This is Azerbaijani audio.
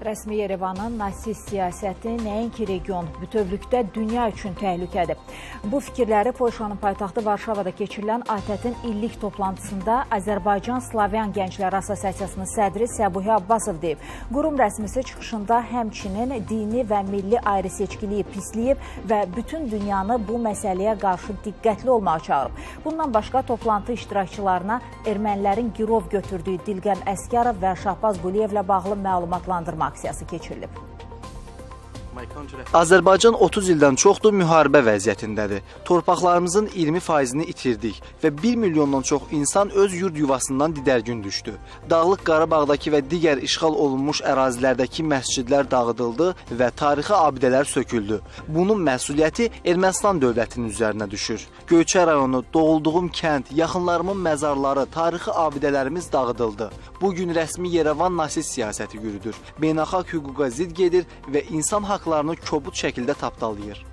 Rəsmi Yerevanın nasist siyasəti nəinki region, bütövlükdə dünya üçün təhlükədir. Bu fikirləri Polşanın paytaxtı Varşavada keçirilən ATƏT-in illik toplantısında Azərbaycan Slavyan Gənclər Assosiasiyasının sədri Səbuhi Abbasov deyib. Qurum rəsmisi çıxışında həmçinin dini və milli ayrı-seçkiliyi pisləyib və bütün dünyanı bu məsələyə qarşı diqqətli olmağa çağırıb. Bundan başqa toplantı iştirakçılarına ermənilərin girov götürdüyü Dilqən Əskərov və Şahbaz Quliyevlə bağlı məlumatlandırma aksiyası keçirilib. Azərbaycan 30 ildən çoxdur müharibə vəziyyətindədir. Torpaqlarımızın 20%-ni itirdik və 1 milyondan çox insan öz yurd yuvasından didərgün düşdü. Dağlıq Qarabağdakı və digər işğal olunmuş ərazilərdəki məscidlər dağıdıldı və tarixi abidələr söküldü. Bunun məsuliyyəti Ermənistan dövlətinin üzərinə düşür. Göyçə rayonu, doğulduğum kənd, yaxınlarımın məzarları, tarixi abidələrimiz dağıdıldı. Bu gün rəsmi Yerevan nasist siyasəti yürüdür. Beynəlxalq hüquqa zidd gedir və insan haqları hüquqlarını kobud şəkildə tapdalayır.